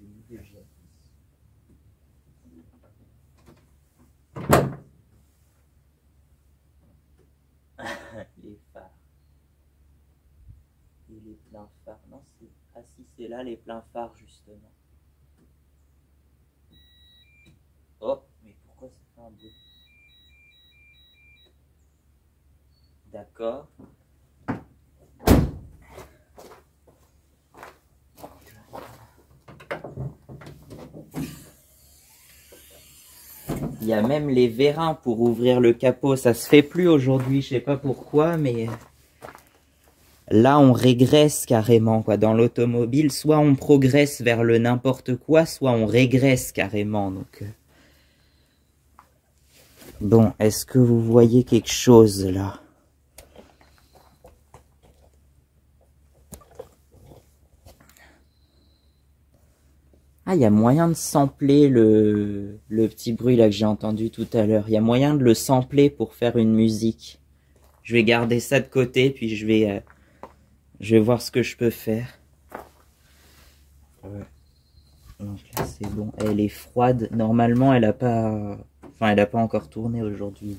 déjà. les phares. Et les pleins phares. Non, c'est. Ah si, c'est là les pleins phares, justement. Oh, mais pourquoi ça fait un bruit? D'accord. Il y a même les vérins pour ouvrir le capot. Ça se fait plus aujourd'hui, je sais pas pourquoi, mais là on régresse carrément quoi. Dans l'automobile, soit on progresse vers le n'importe quoi, soit on régresse carrément. Donc euh. bon, est-ce que vous voyez quelque chose là? Ah, il y a moyen de sampler le, le petit bruit là que j'ai entendu tout à l'heure. Il y a moyen de le sampler pour faire une musique. Je vais garder ça de côté, puis je vais, euh, je vais voir ce que je peux faire. Ouais. Donc là, c'est bon. Elle est froide. Normalement, elle a pas, enfin, elle a pas encore tourné aujourd'hui.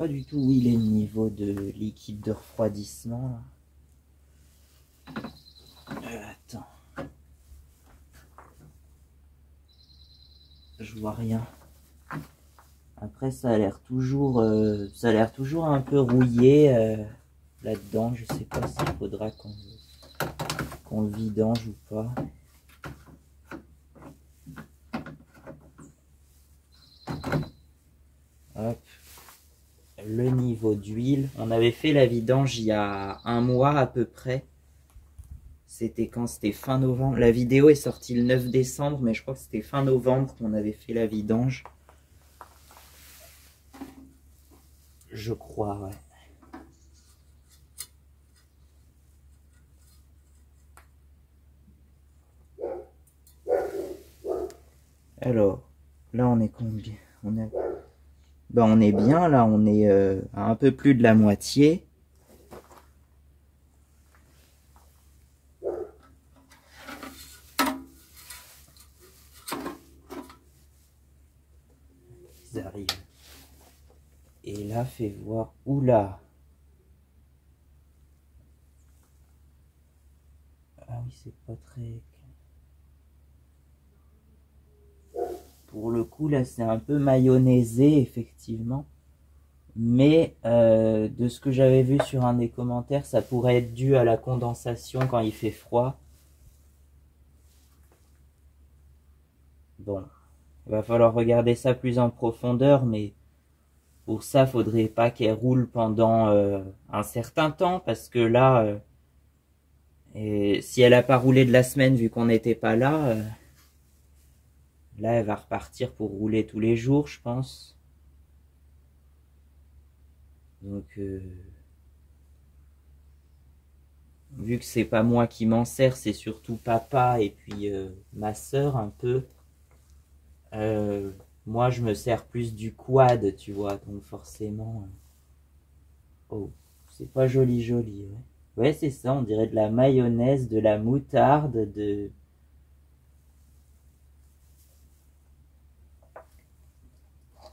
Pas du tout où il est niveau de liquide de refroidissement. Euh. Je vois rien. Après, ça a l'air toujours, euh, ça a l'air toujours un peu rouillé euh, là-dedans. Je sais pas s'il faudra qu'on qu'on le vidange ou pas. Hop le niveau d'huile. On avait fait la vidange il y a un mois à peu près. C'était quand? C'était fin novembre. La vidéo est sortie le 9 décembre, mais je crois que c'était fin novembre qu'on avait fait la vidange. Je crois, ouais. Alors, là on est combien? Ben on est bien là, on est euh, à un peu plus de la moitié. Ils arrivent. Et là, fais voir. Oula Ah oui, c'est pas très... Pour le coup, là, c'est un peu mayonnaisé, effectivement. Mais euh, de ce que j'avais vu sur un des commentaires, ça pourrait être dû à la condensation quand il fait froid. Bon, il va falloir regarder ça plus en profondeur, mais pour ça, faudrait pas qu'elle roule pendant euh, un certain temps, parce que là, euh, si elle a pas roulé de la semaine vu qu'on n'était pas là, Là, elle va repartir pour rouler tous les jours, je pense. Donc, euh, vu que c'est pas moi qui m'en sers, c'est surtout papa et puis euh, ma sœur un peu. Euh, moi, je me sers plus du quad, tu vois, donc forcément. Oh, c'est pas joli, joli. Ouais, ouais c'est ça, on dirait de la mayonnaise, de la moutarde, de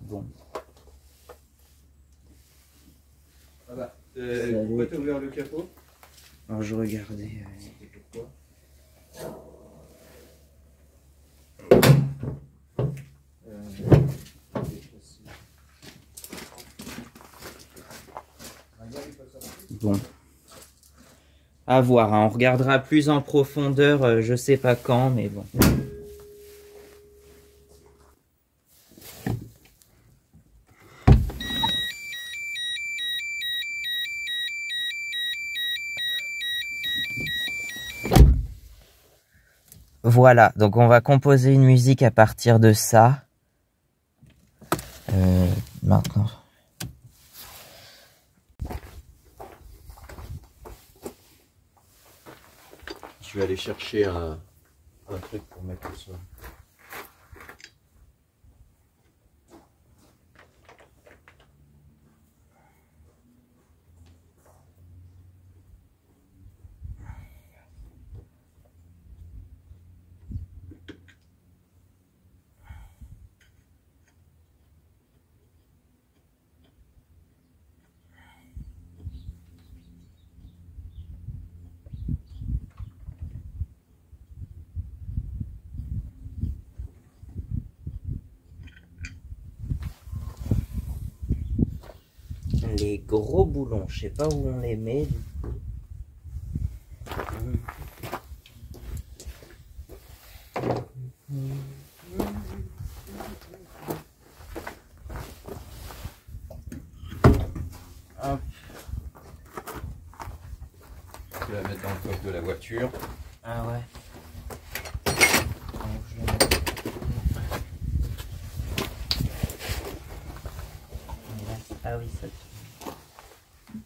Bon. Voilà. Euh, pourquoi t'as ouvert le capot Alors je regardais. Euh... Bon. À voir, hein. on regardera plus en profondeur, euh, je sais pas quand, mais bon. Voilà, donc on va composer une musique à partir de ça. Euh, maintenant. Je vais aller chercher un, un truc pour mettre ça. Gros boulons. Je sais pas où on les met du coup. Hop. Tu vas mettre dans le coffre de la voiture. Ah ouais. Donc, je vais mettre- Ah oui, ça tourne.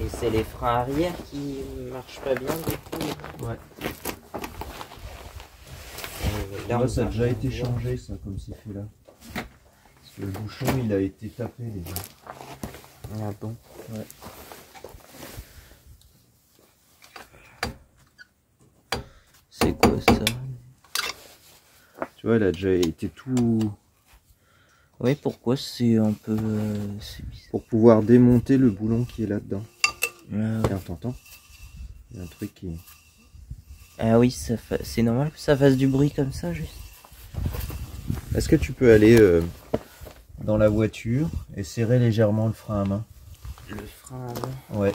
Et c'est les freins arrière qui marchent pas bien du coup. Ouais. Là, on ça a déjà été voir. changé, ça, comme c'est fait là. Parce que le bouchon, il a été tapé déjà. Ah bon Ouais. C'est quoi ça? Tu vois, il a déjà été tout. Oui, pourquoi c'est un peu. euh. Pour pouvoir démonter le boulon qui est là-dedans. Ah, Tiens, t'entends Il y a un truc qui. Ah oui, fa- c'est normal que ça fasse du bruit comme ça, juste. Est-ce que tu peux aller euh, dans la voiture et serrer légèrement le frein à main? Le frein avant. Ouais.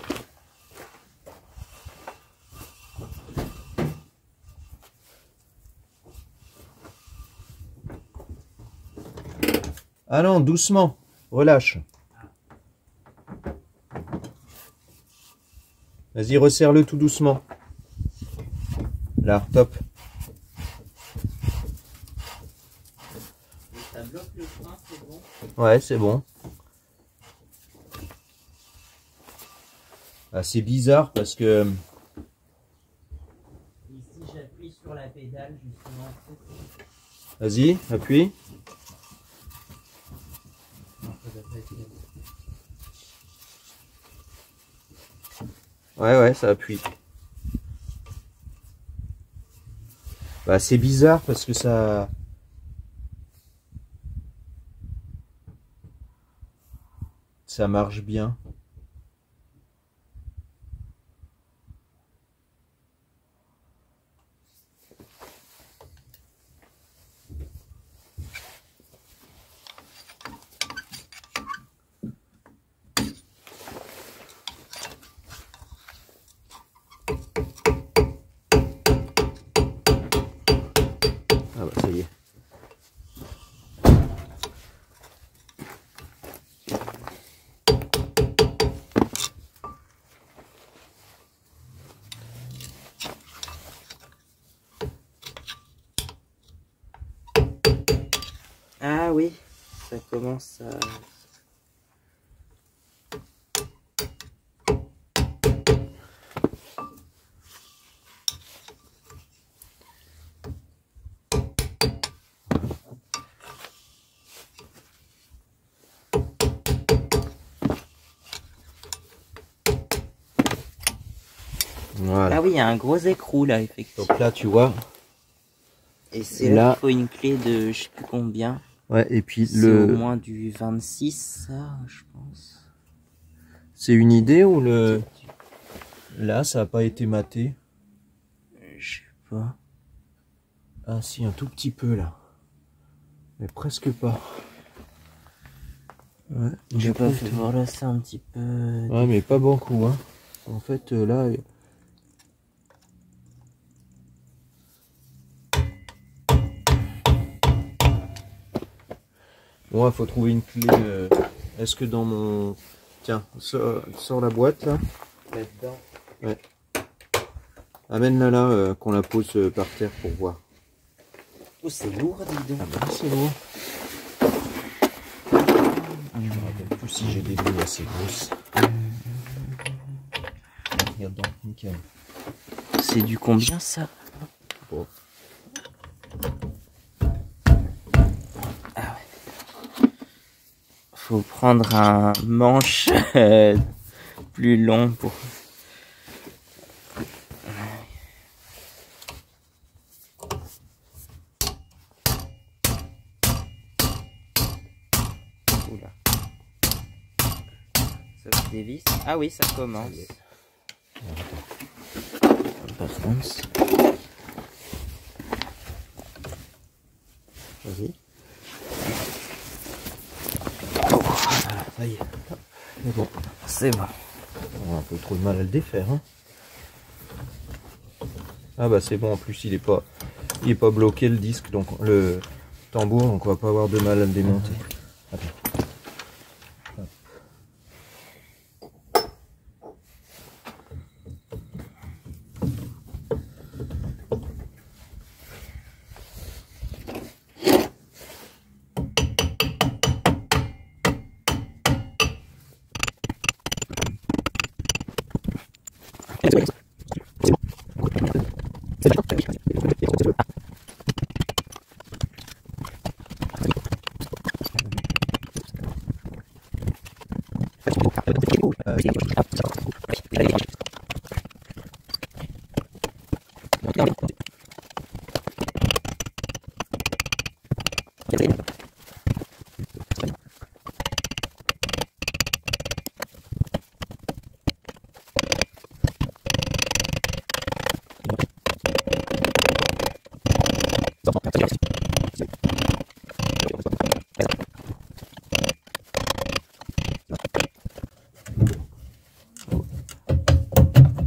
Ah non, doucement. Relâche. Vas-y, resserre-le tout doucement. Là, top. Ça bloque le frein, c'est bon. Ouais, c'est bon. Ah, c'est bizarre parce que Ici, j'appuie sur la pédale, justement. Vas-y, appuie. Non, ça doit pas être là. Ouais, ouais, ça appuie. Bah, c'est bizarre parce que ça. Ça marche bien. Ah bah ça y est. Ah oui, ça commence à. Voilà. Ah oui, il y a un gros écrou là, effectivement. Donc là, tu vois. Et c'est là- là qu'il faut une clé de je sais plus combien. Ouais, et puis C'est au le. moins du 26, ça, je pense. C'est une idée ou le. Là, ça a pas été maté? Je sais pas. Ah si, un tout petit peu là. Mais presque pas. Ouais, pas fait voir là, c'est un petit peu. Ouais, mais pas beaucoup, hein. En fait, euh, là. Bon, il faut trouver une clé. euh, Est-ce que dans mon. Tiens, sors, sors la boîte là. Là-dedans. Amène-la là, euh, qu'on la pose euh, par terre pour voir. Oh, c'est lourd, dis donc. Ah, c'est lourd. Je me rappelle plus si j'ai des billes assez grosses. Regarde donc, nickel. C'est du combien ça? Bon. Faut prendre un manche euh, plus long pour. Oula. Ça se dévisse. Ah oui, ça commence. Vas-y. Mais bon, Un peu trop de mal à le défaire. hein. Ah bah c'est bon, en plus il est pas il est pas bloqué le disque, donc le tambour, donc on va pas avoir de mal à le démonter. Hop.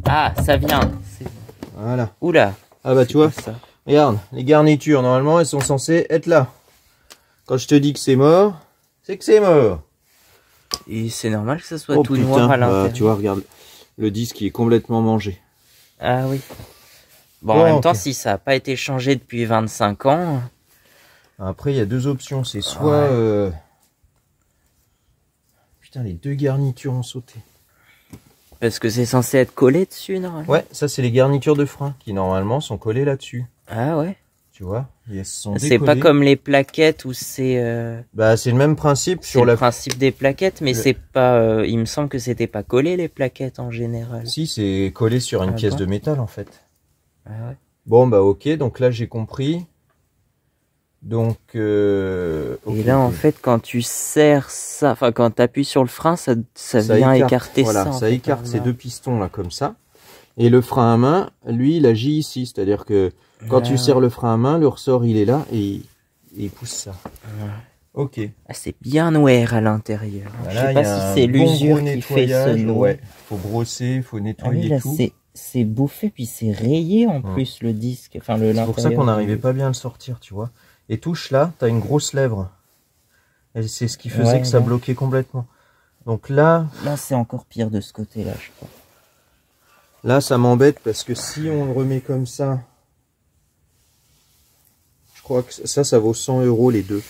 Ah, ça vient. C'est- Voilà. Oula. Ah bah tu vois, ça. regarde, les garnitures normalement elles sont censées être là. Quand je te dis que c'est mort, c'est que c'est mort. Et c'est normal que ça soit Oh tout putain, noir à bah, l'intérieur. tu vois, regarde, le disque il est complètement mangé. Ah oui. Bon, Bon, en même temps, si ça n'a pas été changé depuis 25 ans, Après, il y a deux options. C'est soit... Ouais. euh, Putain, les deux garnitures ont sauté. Parce que c'est censé être collé dessus, normalement. Ouais, ça, c'est les garnitures de frein qui, normalement, sont collées là-dessus. Ah ouais. Tu vois C'est pas comme les plaquettes où c'est euh, Bah, c'est le même principe c'est sur le la... principe des plaquettes, mais Le- c'est pas. euh, il me semble que c'était pas collé les plaquettes en général. Si, c'est collé sur une Ah pièce bon de métal, en fait. Ah ouais. Bon, bah, ok. Donc là, j'ai compris. Donc... Euh... Et là, en fait, quand tu serres ça, enfin quand tu appuies sur le frein, ça, ça, Ça vient écarte, écarter voilà, ça. ça écarte par ces là. deux pistons là comme ça. Et le frein à main, lui, il agit ici, c'est-à-dire que quand Ah tu serres le frein à main, le ressort il est là et il, pousse ça. Ok. Ah, c'est bien noir à l'intérieur. Je sais pas si c'est bon l'usure gros qui fait ce noir. Ouais. Faut brosser, faut Ah oui, nettoyer là, tout. c'est bouffé, puis c'est rayé en Ouais. plus le disque. Enfin, le C'est pour ça qu'on n'arrivait pas bien à le sortir, tu vois. Et touche là, t'as une grosse lèvre. Et c'est ce qui faisait Ouais, que ça ouais. bloquait complètement. Donc là, Là, c'est encore pire de ce côté-là, je crois. Là, ça m'embête parce que si on le remet comme ça, je crois que ça, ça vaut 100 euros les deux.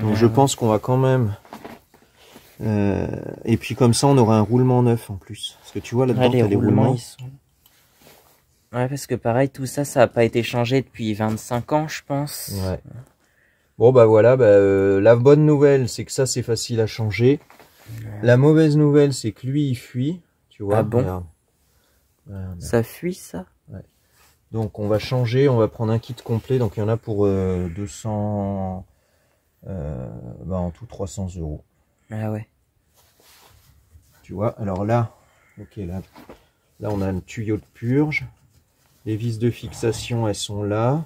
Donc Ouais, je pense qu'on va quand même. euh, et puis comme ça, on aura un roulement neuf en plus. Parce que tu vois là-dedans, Ouais, les roulements, roulements. ils sont... Ouais, parce que pareil, tout ça, ça n'a pas été changé depuis 25 ans, je pense. Ouais. Bon bah voilà, bah, euh, la bonne nouvelle, c'est que ça, c'est facile à changer. La mauvaise nouvelle, c'est que lui, il fuit. Tu vois. Ah bon. Regarde. Ça fuit, ça? Donc on va changer, on va prendre un kit complet. Donc il y en a pour euh, 200, euh, bah, en tout 300 euros. Ah ouais. Tu vois, alors là, ok, là, là on a un tuyau de purge. Les vis de fixation, elles sont là.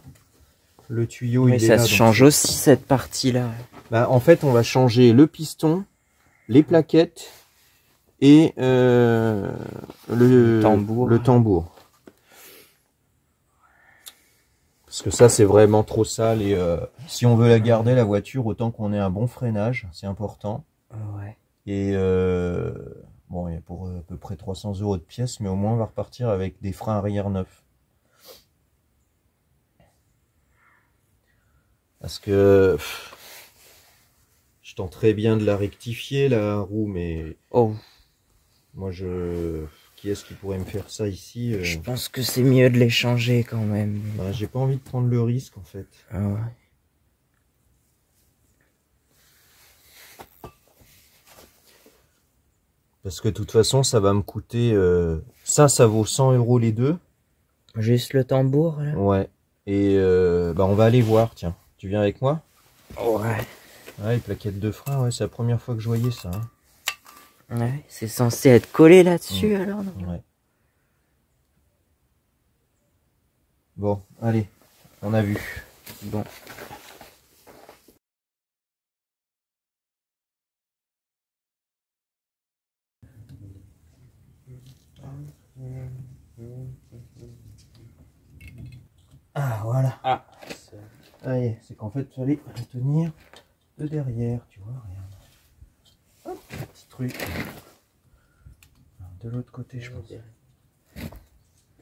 Le tuyau, Mais il est ça là. se change aussi, cette partie-là. Bah, en fait, on va changer le piston, les plaquettes et euh, le, Le tambour. le tambour. Parce que ça, c'est vraiment trop sale. Et euh, si on veut la garder, la voiture, autant qu'on ait un bon freinage, c'est important. Ouais. Et euh, bon, il y a pour euh, à peu près 300 euros de pièces, mais au moins on va repartir avec des freins arrière neufs. Parce que pff, je tenterais bien de la rectifier la roue, mais Oh, moi je, qui est-ce qui pourrait me faire ça ici euh, je pense que c'est mieux de les changer quand même. bah, J'ai pas envie de prendre le risque en fait. Ah ouais. Parce que de toute façon, ça va me coûter. euh, ça, ça vaut 100 euros les deux. Juste le tambour, là Ouais. Et euh, bah on va aller voir. Tiens, tu viens avec moi? Ouais. Ouais, les plaquettes de frein, ouais, c'est la première fois que je voyais ça. hein. Ouais, c'est censé être collé là-dessus, alors, non? Ouais. Bon, allez, on a vu. Bon. Ah, voilà. Ah, C'est qu'en fait, il fallait le tenir de derrière, tu vois, regarde. Hop, petit truc. De l'autre côté, je pense.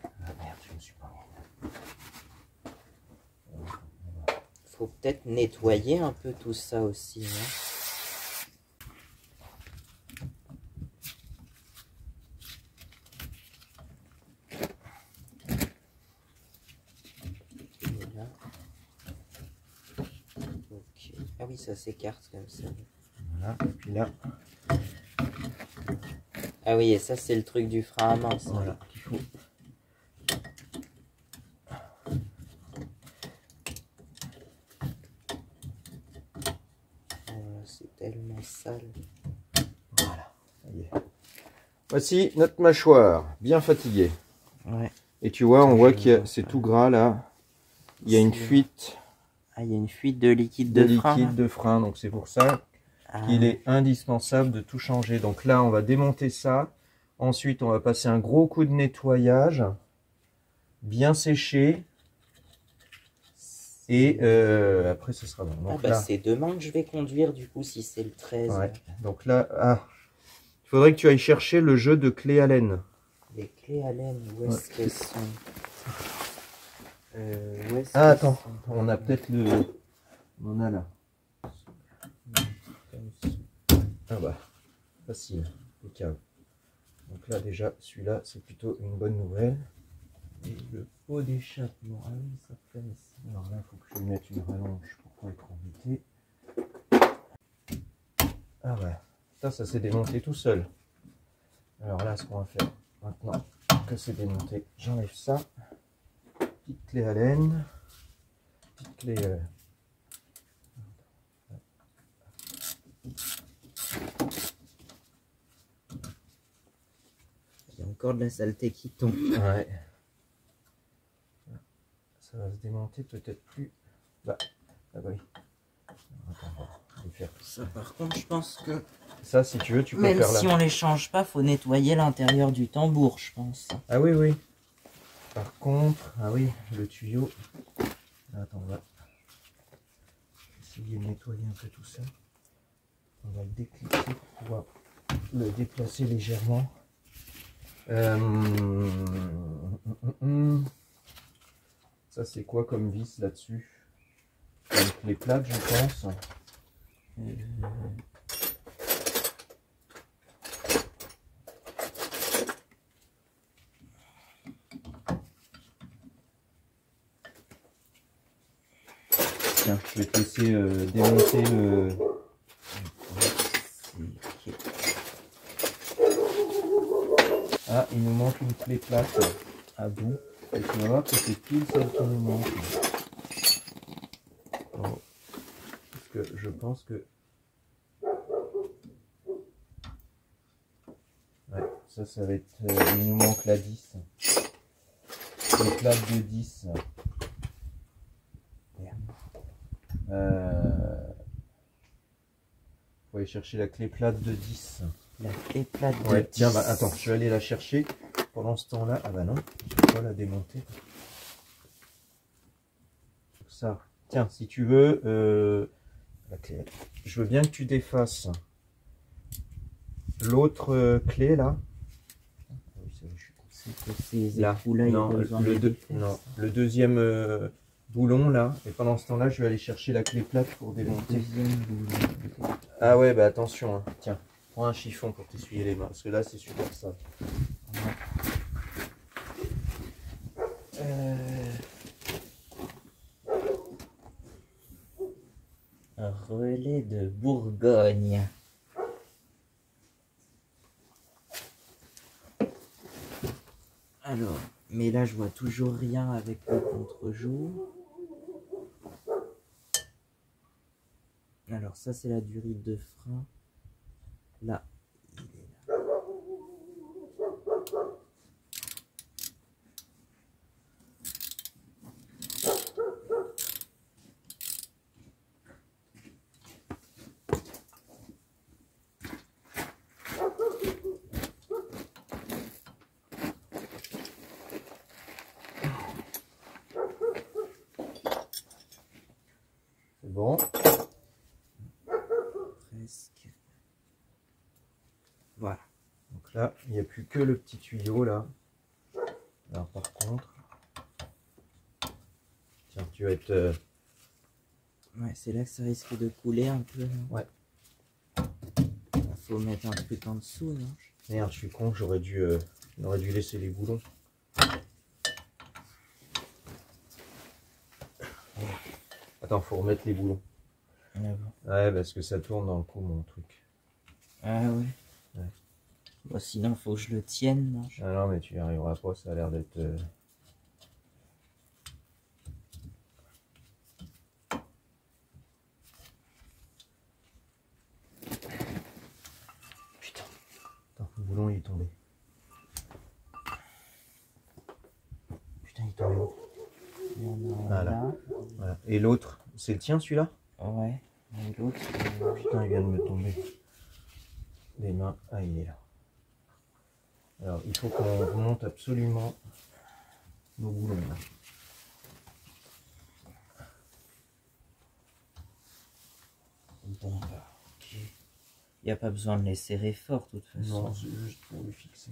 Ah merde, je me suis pas Faut peut-être nettoyer un peu tout ça aussi. Hein Voilà. Ok. Ah oui, ça s'écarte comme ça. Voilà, et puis là, Ah oui, et ça c'est le truc du frein à main. ça. voilà, qu'il faut. Oh, c'est tellement sale. Voilà, ça y est. Voici notre mâchoire, bien fatiguée. Ouais. Et tu vois, on voit que c'est tout gras là. Il y a une fuite Ah, il y a une fuite de liquide de, de, frein. liquide de frein, donc c'est pour ça Ah, qu'il est indispensable de tout changer. Donc là, on va démonter ça. Ensuite, on va passer un gros coup de nettoyage, bien séché. Et euh, après, ce sera bon. Ah bah c'est demain que je vais conduire du coup si c'est le 13. ouais. Donc là, ah, il faudrait que tu ailles chercher le jeu de clé Allen. Les clés Allen, où est-ce qu'elles sont? Euh, Ah, attends, on a peut-être le. On a là. Ah bah, facile, impeccable. Donc là, déjà, celui-là, c'est plutôt une bonne nouvelle. Et le pot d'échappement. Ah oui, ça ici. Alors là, il faut que je lui mette une rallonge pour pas être embêté. Ah ouais, ça, ça s'est démonté tout seul. Alors là, ce qu'on va faire maintenant que c'est démonté, j'enlève ça. Petite clé Allen. Petite clé. euh, Il y a encore de la saleté qui tombe. Ouais. Ça va se démonter peut-être plus. Bah, ah bah oui. Attends, on va faire. Ça par contre je pense que Ça, si tu veux, tu peux même faire si là. on les change pas, faut nettoyer l'intérieur du tambour je pense. Ah oui, oui. Par contre, ah oui, le tuyau. Attends, on va essayer de nettoyer un peu tout ça. On va le déclisser pour pouvoir le déplacer légèrement. Euh, hum, hum, hum. Ça, c'est quoi comme vis là-dessus? Les plaques, je pense. Je vais te laisser euh, démonter le. Ah, il nous manque une clé plate. Ah bon? Et tu vas voir que c'est pile celle qui nous manque. Parce que je pense que. Ouais, ça, ça va être. euh, il nous manque la 10. Les plates de 10. Merde. Euh... Faut aller chercher la clé plate de 10. La clé plate de Ouais, tiens, 10. bah attends, je vais aller la chercher. Pendant ce temps-là, ah bah non, je vais pas la démonter. Ça, tiens, si tu veux, euh, la clé. Je veux bien que tu défasses l'autre euh, clé là. Ah oui, c'est vrai, je suis con. C'est que ces Là, non, le, de non, le deuxième euh, boulon là. Et pendant ce temps-là, je vais aller chercher la clé plate pour démonter. Ah ouais, bah attention, hein. tiens, prends un chiffon pour t'essuyer les mains, parce que là c'est super sale. Euh, Un relais de Bourgogne. Alors, mais là je vois toujours rien avec le contre-jour. Alors ça c'est la durée de frein. Là. bon. Presque. Voilà. Donc là, il n'y a plus que le petit tuyau là. Alors par contre, tiens, tu vas être... euh, Ouais, c'est là que ça risque de couler un peu. non Ouais. Faut mettre un truc en dessous, non? Merde, je suis con, j'aurais dû, euh, j'aurais dû laisser les boulons. Attends, faut remettre les boulons. Ah bon? Ouais, parce que ça tourne dans le coup mon truc. Ah ouais? Ouais. Bon, sinon, faut que je le tienne, non Ah non, mais tu y arriveras pas, ça a l'air d'être... euh, Putain. Attends, le boulon il est tombé. Putain, il est tombé où Il y en a un Voilà. là. Voilà. Et l'autre, c'est le tien celui-là? Ouais. Et l'autre, Putain, il vient de me tomber. Les mains. Ah, il est là. Alors, il faut qu'on remonte absolument nos boulons. là. bon, bah, ok. Il n'y a pas besoin de les serrer fort, de toute façon. Non, c'est juste pour le fixer.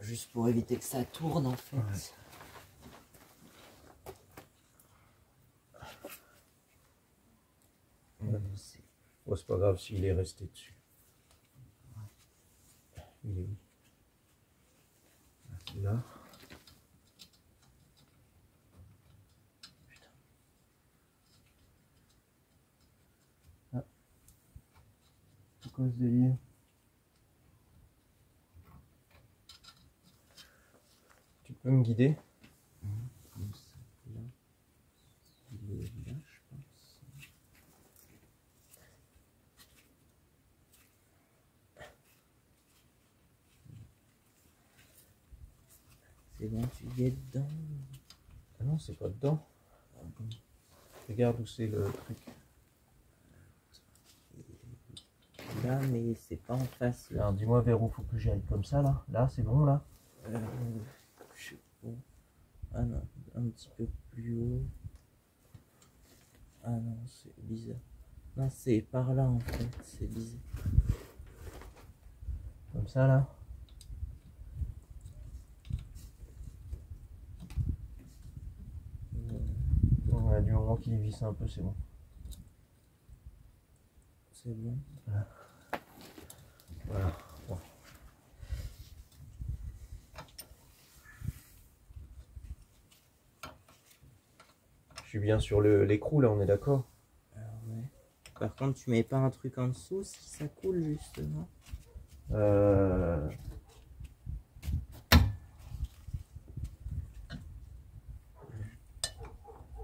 Juste pour éviter que ça tourne, en fait. Ouais. Bon, c'est pas grave s'il est resté dessus. Il est où Ah, C'est là. Putain. Ah. C'est quoi ce délire Tu peux me guider? C'est bon, tu y es dedans Ah non, c'est pas dedans. Regarde où c'est le truc. Là, mais c'est pas en face. Là. Alors dis-moi vers où faut que j'aille. Comme ça là Là, c'est bon là Euh, je sais pas. Ah non, un petit peu plus haut. Ah non, c'est bizarre. Non, c'est par là en fait, c'est bizarre. Comme ça là Ouais, Du moment qu'il visse un peu, c'est bon. c'est bon. Voilà. Bon. Je suis bien sur le- l'écrou là, on est d'accord ouais. Par contre, tu mets pas un truc en dessous si ça coule justement. Euh,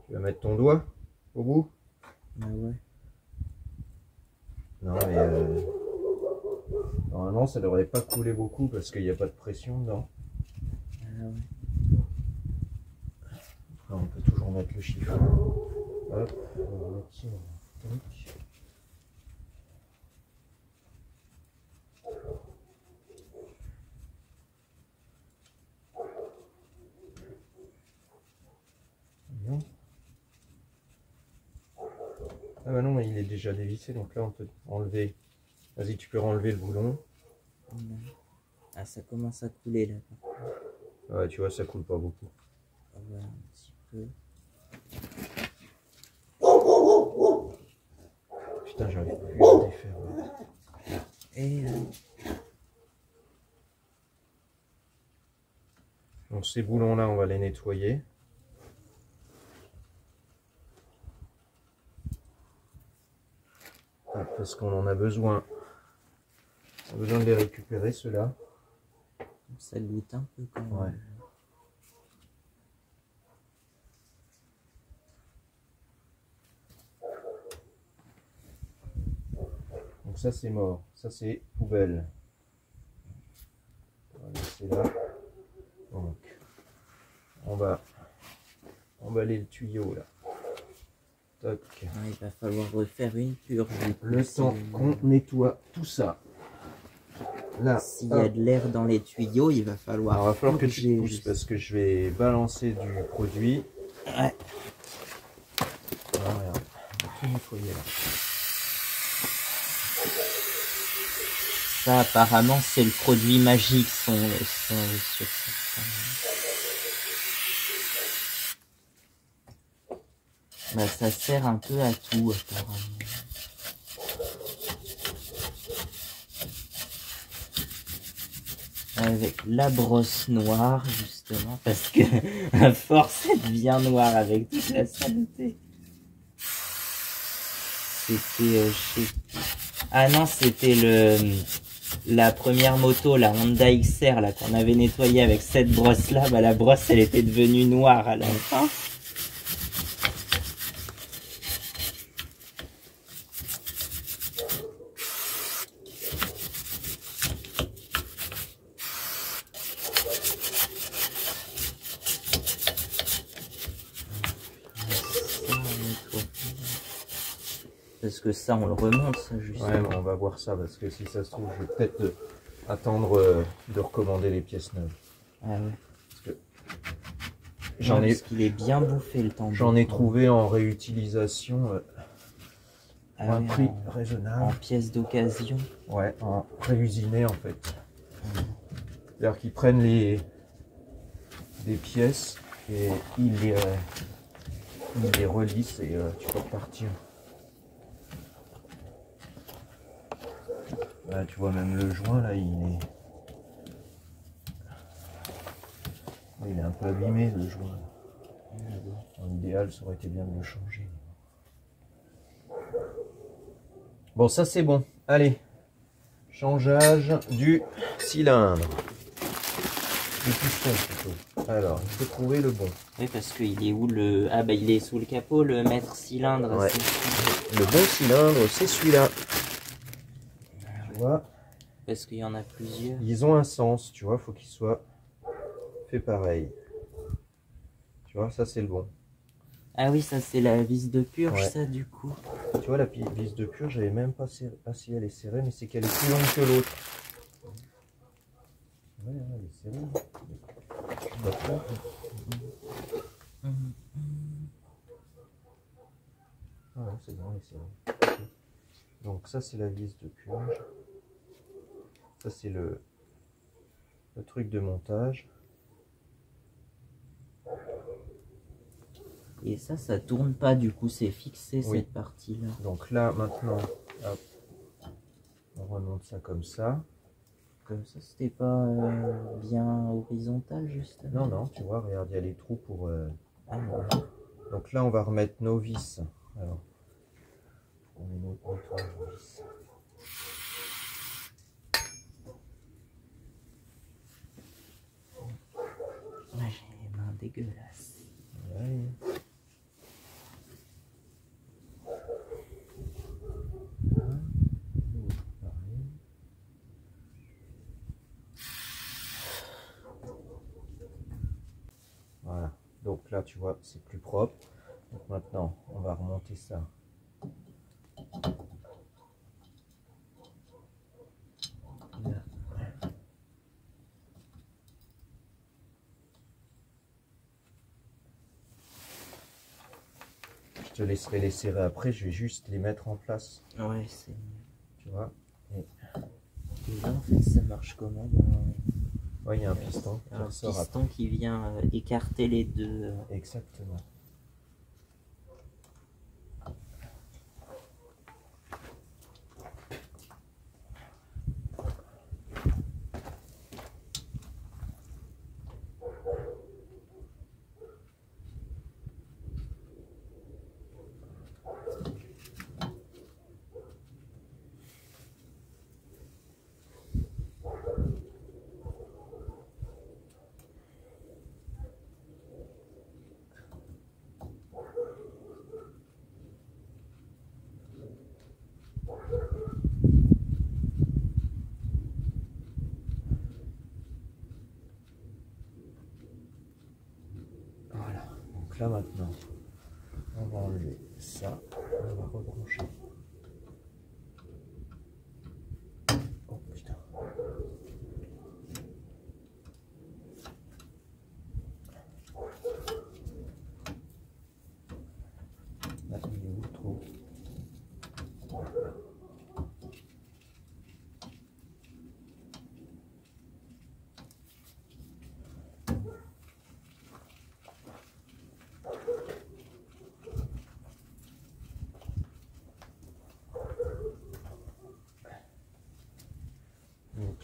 Tu vas mettre ton doigt au bout Ah ouais. Non mais euh, normalement ça devrait pas couler beaucoup parce qu'il n'y a pas de pression dedans. On peut toujours mettre le chiffon. Hop, on va mettre ça. Ah bah non, il est déjà dévissé, donc là on peut enlever. Vas-y, tu peux enlever le boulon. Ah, ça commence à couler là. Ouais, tu vois, ça coule pas beaucoup. Ah un petit peu. Putain, j'arrive plus à le défaire. Et euh, Donc ces boulons-là, on va les nettoyer. Parce qu'on en a besoin. On a besoin de les récupérer, ceux-là. ça goûte un peu quand même. Ouais. Donc ça, c'est mort. Ça, c'est poubelle. On va laisser là. Donc, on va emballer le tuyau, là. Toc. Ah, il va falloir refaire une purge. Le temps qu'on nettoie tout ça. Là, S'il y a de l'air dans les tuyaux, il va falloir. Alors, il va falloir que tu pousses juste. parce que je vais balancer du produit. Ouais. Ah, regarde. tout nettoyer là. Ça, apparemment, c'est le produit magique son, son, sur cette... Bah, ça sert un peu à tout, apparemment. Avec la brosse noire, justement, parce que à force, elle devient noire avec toute la saleté. C'était, euh, sais plus. Ah non, c'était le la première moto, la Honda XR, là, qu'on avait nettoyée avec cette brosse-là. Bah, la brosse, elle était devenue noire à la fin. Parce que ça, on le remonte, ça, justement. Ouais, mais on va voir ça parce que si ça se trouve, je vais peut-être euh, attendre euh, de recommander les pièces neuves. Ah ouais. Parce que j'en ai, qu'il est bien bouffé le temps. j'en ai trouvé en réutilisation euh, Ah pour un ouais, prix en, raisonnable. en pièces d'occasion. Ouais, en réusiné en fait. C'est-à-dire qu'ils prennent les des pièces et ils les, euh, ils les relissent et tu peux repartir. Là, tu vois même le joint là, il est il est un peu abîmé le joint. En idéal, ça aurait été bien de le changer. Bon, ça c'est bon. Allez, changeage du cylindre. Du piston plutôt. Alors, il faut trouver le bon. Oui, parce qu'il est où le... Ah bah il est sous le capot, le maître cylindre. Ouais. Le bon cylindre, c'est celui-là. Vois, Parce qu'il y en a plusieurs. ils ont un sens, tu vois, faut qu'ils soient fait pareil. Tu vois, ça c'est le bon. Ah oui, ça c'est la vis de purge, Ouais. ça du coup. Tu vois, la vis de pure, j'avais même pas serré. Ah si, elle est serrée, mais c'est qu'elle est plus longue que l'autre. Ouais, elle est serrée. Ah ouais, c'est bon, elle est serrée. Donc ça, c'est la vis de purge. Ça, c'est le, le truc de montage. Et ça, ça tourne pas du coup, c'est fixé Oui. cette partie-là. Donc là, maintenant, hop, on remonte ça comme ça. Comme ça, c'était pas euh, bien horizontal justement. Non, non, tu vois, regarde, il y a les trous pour... euh, Ah. Donc là, on va remettre nos vis. Alors, on met notre nettoyage aux vis. J'ai les mains dégueulasses. Voilà. Donc là, tu vois, c'est plus propre. Donc maintenant, on va remonter ça. Je te laisserai les serrer après, je vais juste les mettre en place, Ouais, c'est. tu vois. Et là, en fait, ça marche comment Ouais, il y a un piston qui Un ressort piston qui vient euh, écarter les deux. euh. Exactement. Voilà. Donc là maintenant, on va enlever ça. On va rebrancher. Oh putain. Là, il est où le trou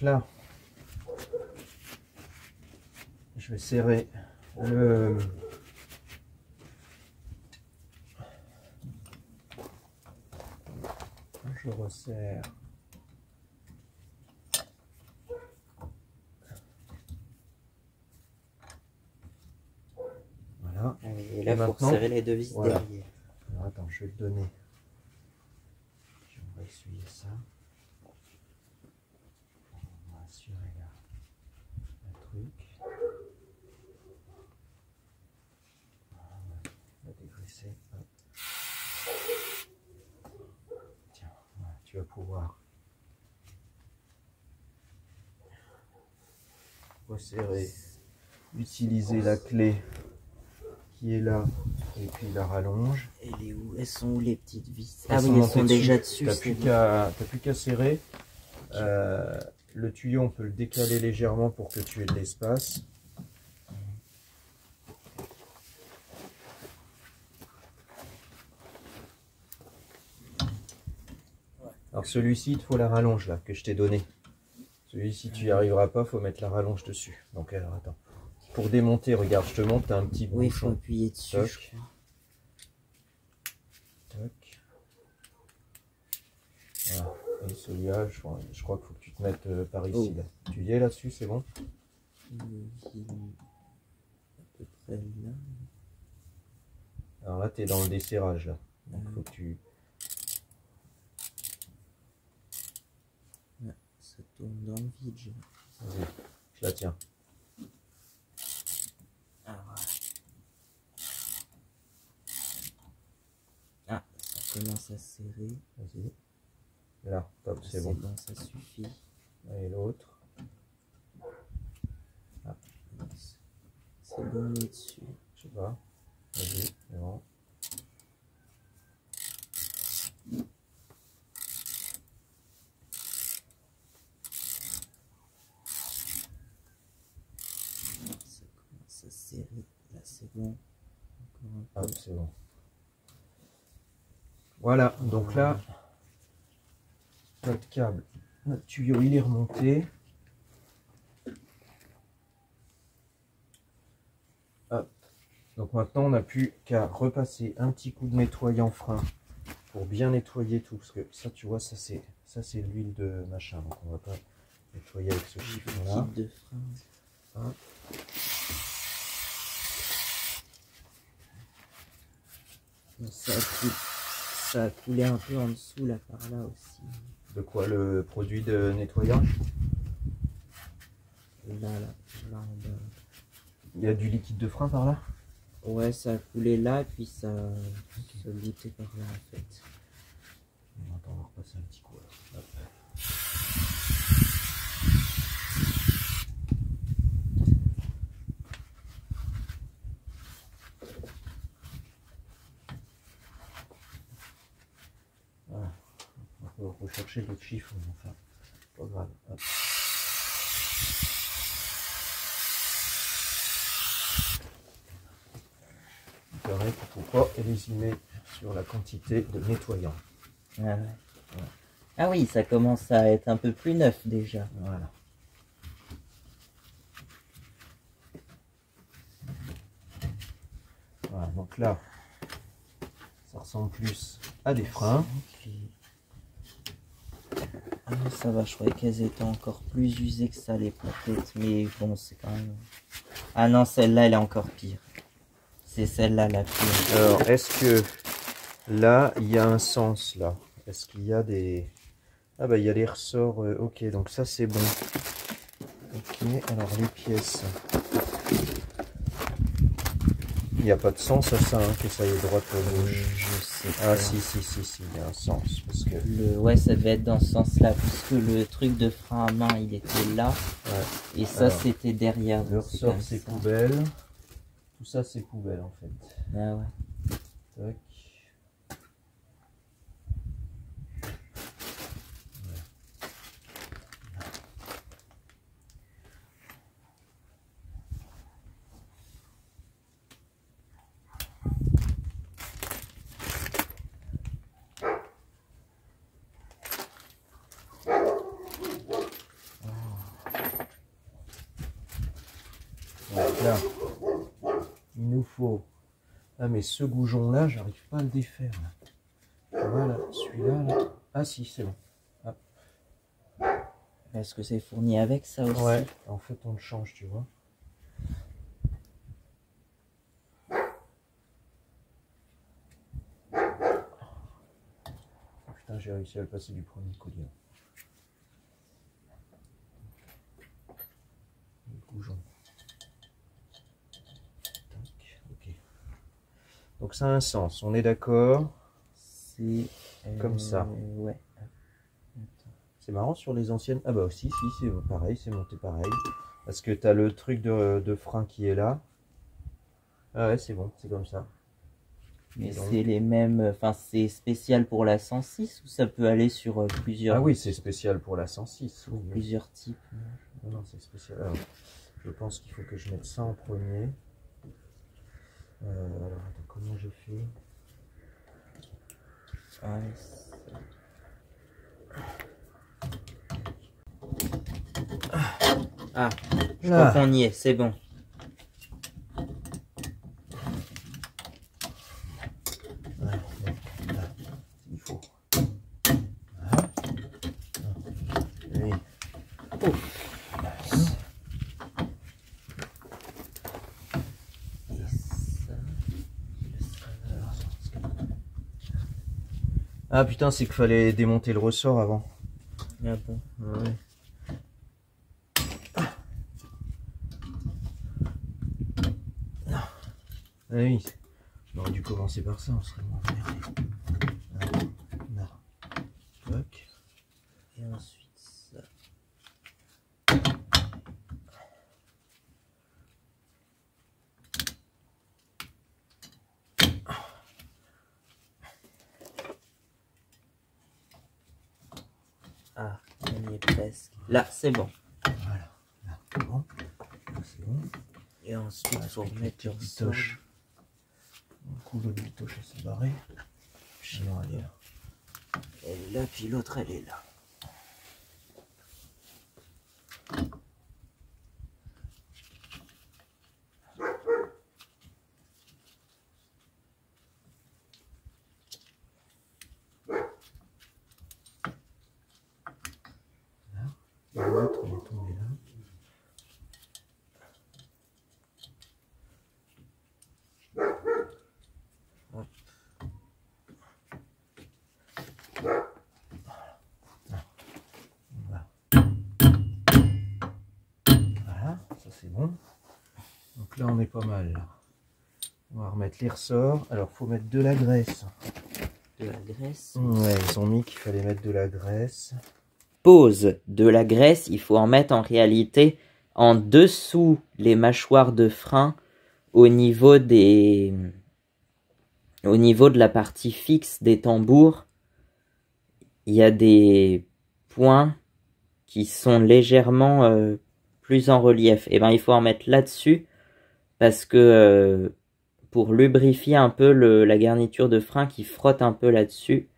là, je vais serrer le... Je resserre. Voilà. Et là, Et pour serrer les deux vis voilà. derrière. Alors attends, je vais te donner. Je vais essuyer ça. On va assurer la, le truc. Voilà, on va dégraisser. Hop. Tiens, voilà, tu vas pouvoir resserrer, utiliser la clé qui est là et puis la rallonge. Elle est où? Elles sont où les petites vis? Ah oui, elles sont dessus. déjà dessus. T'as plus qu'à serrer. Euh, le tuyau, on peut le décaler légèrement pour que tu aies de l'espace. Alors celui-ci, il te faut la rallonge là que je t'ai Celui-ci, tu y arriveras pas, faut mettre la rallonge dessus. Donc alors attends. Pour démonter, regarde, je te montre, un petit Oui, il faut bouchon. appuyer dessus. Toc. je crois. Tac. Voilà. Et celui-là, je, crois- je crois qu'il faut que tu te mettes euh, par ici. Oh. Là. Tu y es là-dessus, c'est bon? À peu près là. Alors là, tu es dans le desserrage. Là. Donc, Mhm. faut que tu... Ça tourne dans le vide. j'ai- Vas-y, je la tiens. Ah, voilà. Ah, ça commence à serrer. Vas-y. Là, top, c'est bon. ça suffit. Et l'autre. C'est bon, on est dessus. Je sais pas. Vas-y, c'est bon. Ça commence à serrer. Là, c'est bon. Encore un Hop, c'est bon. Voilà, donc là, notre câble, notre tuyau, il est remonté. Hop. Donc maintenant, on n'a plus qu'à repasser un petit coup de nettoyant frein pour bien nettoyer tout. Parce que ça, tu vois, ça c'est ça c'est l'huile de machin. Donc on va pas nettoyer avec ce chiffon-là. Ça a, coulé, ça coulé un peu en dessous là par là aussi. De quoi le produit de nettoyant Là, là, là en bas. Il y a du liquide de frein par là? Ouais, ça a coulé là et puis ça, ça goûtait par là en fait. On va repasser un petit coup. Hop. Voilà. On peut rechercher d'autres chiffres, mais enfin, pas grave. Hop. Ne faut pas résumer sur la quantité de nettoyant. Ah, ouais. ah oui, ça commence à être un peu plus neuf déjà. Voilà. Voilà, donc là, ça ressemble plus à des freins. Ça va, je croyais qu'elles étaient encore plus usées que ça les plaquettes, mais bon, c'est quand même. Ah non, celle-là, elle est encore pire. C'est celle-là la pire. Alors, est-ce que là, il y a un sens là? Est-ce qu'il y a des... Ah bah, il y a les ressorts. euh, ok, donc ça, c'est bon. Ok, alors les pièces. Il n'y a pas de sens à ça, hein, que ça aille droite ou gauche. Je sais Ah si, si, si, si, il y a un sens. Parce que... Le... Ouais, ça devait être dans ce sens-là, puisque le truc de frein à main, il était là, Ouais. et ça, c'était derrière. Le ressort, c'est poubelle. Tout ça, c'est poubelle en fait. Ah ouais. Tac. Ce goujon-là, j'arrive pas à le défaire. Là. Voilà, celui-là, là. Ah si, c'est bon. Est-ce que c'est fourni avec ça aussi Ouais, en fait on le change, tu vois. Putain, j'ai réussi à le passer du premier collier. Le goujon. Tac, ok. Donc ça a un sens, on est d'accord. C'est Comme ça. euh, Ouais. C'est marrant sur les anciennes. Ah bah aussi, si, c'est pareil, c'est monté pareil. Parce que tu as le truc de, de frein qui est là. Ah ouais, c'est bon, c'est comme ça. Mais c'est les mêmes. Enfin, c'est spécial pour la 106 ou ça peut aller sur euh, plusieurs, Ah oui, c'est spécial pour la 106. oui, oui. plusieurs types Non, non, c'est spécial. Alors, je pense qu'il faut que je mette ça en premier. Euh, alors, attends, comment je fais c'est- Ah, je Là. crois qu'on y est, c'est bon. Ouais, ouais, là, il faut. Voilà. Oui. Et ça, Ah putain, c'est qu'il fallait démonter le ressort avant. ah bon. Ouais. Ah oui, on aurait dû commencer par ça, on serait moins emmerdé. Ah, Là. Toc. Et ensuite ça. Ah, on y est presque. Là, c'est bon. Voilà. Là, c'est bon. Là, c'est bon. Et ensuite, il faut remettre sol. bitoche. Du coup, le bitoche, elle s'est barrée. Sinon, elle est là. Elle est là, puis l'autre, elle est là. Et l'autre, elle est tombée là. Voilà. Voilà, ça c'est bon. Donc là on est pas mal. là. Les ressorts. Alors faut mettre de la graisse. De la graisse. Ouais, ils ont mis qu'il fallait mettre de la graisse. Pose de la graisse, il faut en mettre en réalité en dessous les mâchoires de frein au niveau des au niveau de la partie fixe des tambours. Il y a des points qui sont légèrement euh, plus en relief. Et ben il faut en mettre là-dessus parce que euh, pour lubrifier un peu la garniture de frein qui frotte un peu là-dessus.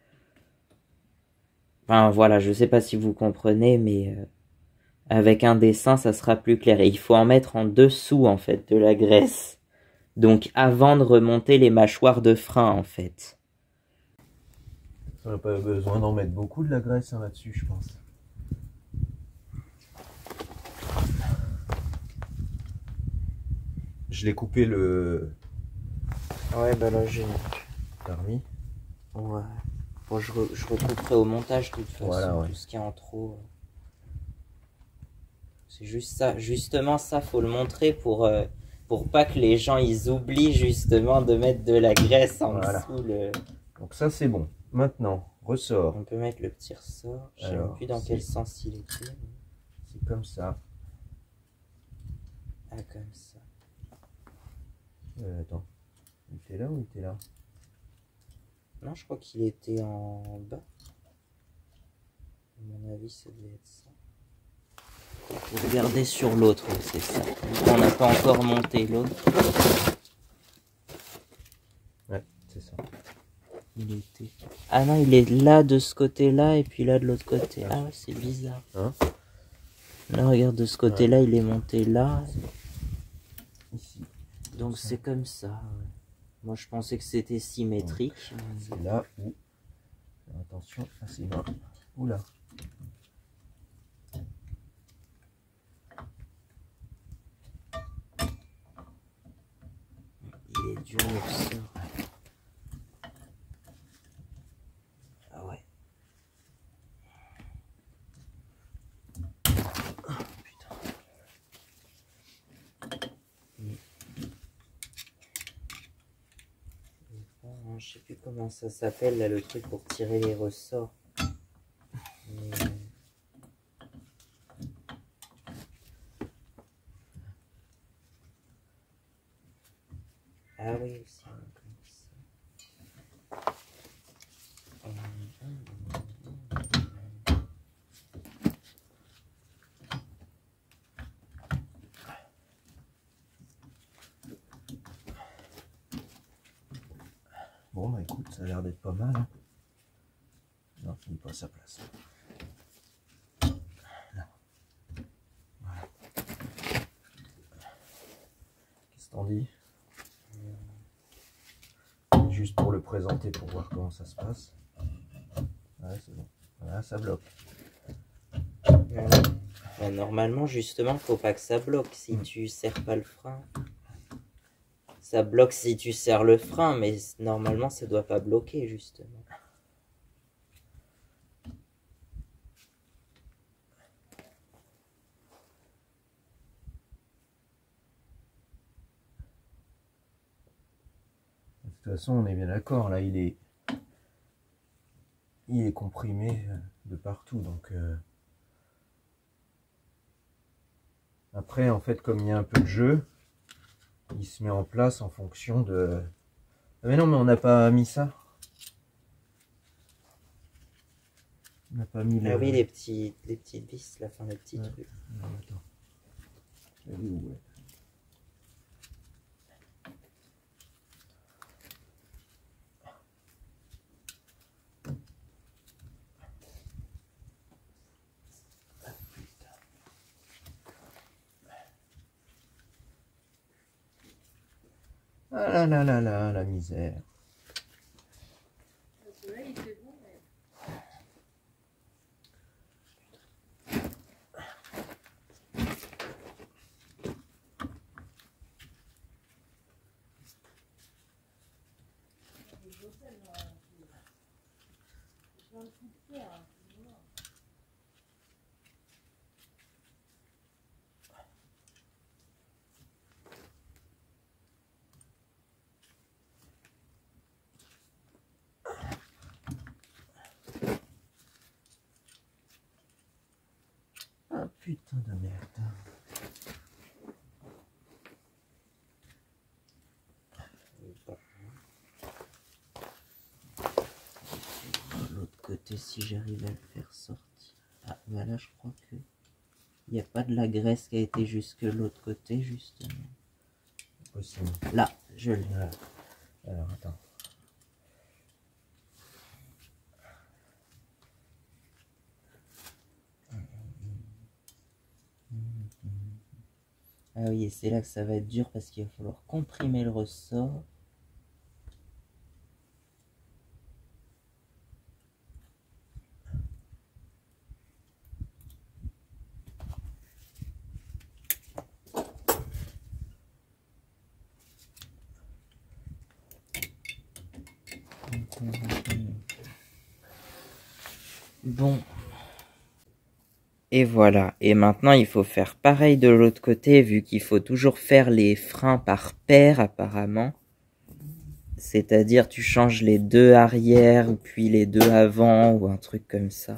Enfin voilà, je sais pas si vous comprenez, mais euh, avec un dessin, ça sera plus clair. Et il faut en mettre en dessous en fait de la graisse. Donc avant de remonter les mâchoires de frein en fait. On n'a pas besoin d'en mettre beaucoup de la graisse hein, là-dessus, je pense. Je l'ai coupé le Ouais, bah là j'ai. parmi. Ouais. Bon, je, re- je recouperai au montage de toute façon Voilà, ouais. tout ce qui est en trop. C'est juste ça. Justement, ça faut le montrer pour euh, pour pas que les gens ils oublient justement de mettre de la graisse en Voilà. dessous le. Donc ça c'est bon. Maintenant, ressort. On peut mettre le petit ressort. Je sais plus dans quel sens il était. C'est comme ça. Ah comme ça. Euh, attends. Il était là ou il était là? Non, je crois qu'il était en bas. À mon avis, ça devait être ça. Faut regarder sur l'autre, c'est ça. On n'a pas encore monté l'autre. Ouais, c'est ça. Il était. Ah non, il est là de ce côté-là et puis là de l'autre côté. Ah. Ah ouais, c'est bizarre. Hein? Là, regarde, de ce côté-là, il est monté là. ici. Donc c'est comme ça. Moi je pensais que c'était symétrique. C'est là où. Attention à ses mains. Oula. Il est dur le. Ah ouais. Oh, putain. Bon, je sais plus comment ça s'appelle là le truc pour tirer les ressorts. Mais... Ah oui, aussi. comme ça. Bon, bah écoute, ça a l'air d'être pas mal. hein. Non, il n'est pas à sa place. Là. Voilà. Qu'est-ce que t'en dis? Juste pour le présenter, pour voir comment ça se passe. C'est bon. Voilà, ça bloque. Ouais. Bah, normalement, justement, faut pas que ça bloque si Mm. tu serres pas le frein. Ça bloque si tu serres le frein, mais normalement, ça doit pas bloquer, justement. Toute façon, on est bien d'accord, là, il est, il est comprimé de partout, donc. euh, Après, en fait, comme il y a un peu de jeu, il se met en place en fonction de. Ah, mais non, mais on n'a pas mis ça. On n'a pas mis le. Ah oui, les, petits, les petites vis, la fin, les petits Ouais. trucs. Non, attends. Elle est où, ouais. Ah là là là là, la misère. Putain de merde. De l'autre côté, si j'arrive à le faire sortir. Ah, bah là, je crois que. Il n'y a pas de la graisse qui a été jusque l'autre côté, justement. Possible. Là, je l'ai. Voilà. Alors attends. Ah oui, et c'est là que ça va être dur parce qu'il va falloir comprimer le ressort. Bon. Et voilà. Et maintenant, il faut faire pareil de l'autre côté, vu qu'il faut toujours faire les freins par paire, apparemment. C'est-à-dire, tu changes les deux arrière, ou puis les deux avant, ou un truc comme ça.